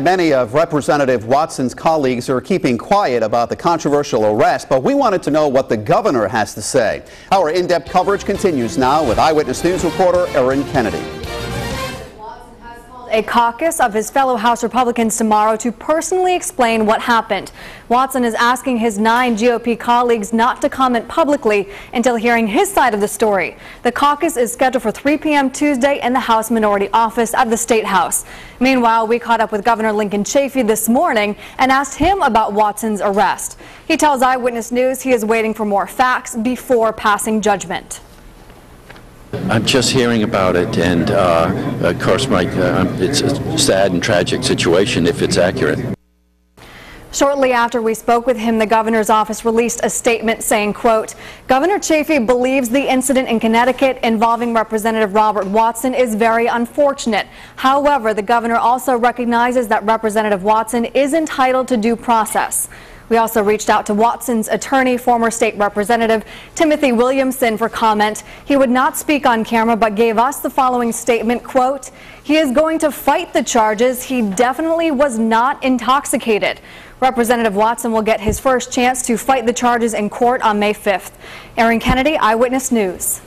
Many of Representative Watson's colleagues are keeping quiet about the controversial arrest, but we wanted to know what the governor has to say. Our in-depth coverage continues now with Eyewitness News reporter Erin Kennedy a caucus of his fellow House Republicans tomorrow to personally explain what happened. Watson is asking his nine GOP colleagues not to comment publicly until hearing his side of the story. The caucus is scheduled for 3 p.m. Tuesday in the House Minority Office at the State House. Meanwhile, we caught up with Governor Lincoln Chafee this morning and asked him about Watson's arrest. He tells Eyewitness News he is waiting for more facts before passing judgment. I'm just hearing about it, and uh, of course, Mike, uh, it's a sad and tragic situation if it's accurate. Shortly after we spoke with him, the governor's office released a statement saying, quote, Governor Chafee believes the incident in Connecticut involving Representative Robert Watson is very unfortunate. However, the governor also recognizes that Representative Watson is entitled to due process. We also reached out to Watson's attorney, former state representative Timothy Williamson for comment. He would not speak on camera but gave us the following statement, quote, he is going to fight the charges. He definitely was not intoxicated. Representative Watson will get his first chance to fight the charges in court on May 5th. Erin Kennedy, Eyewitness News.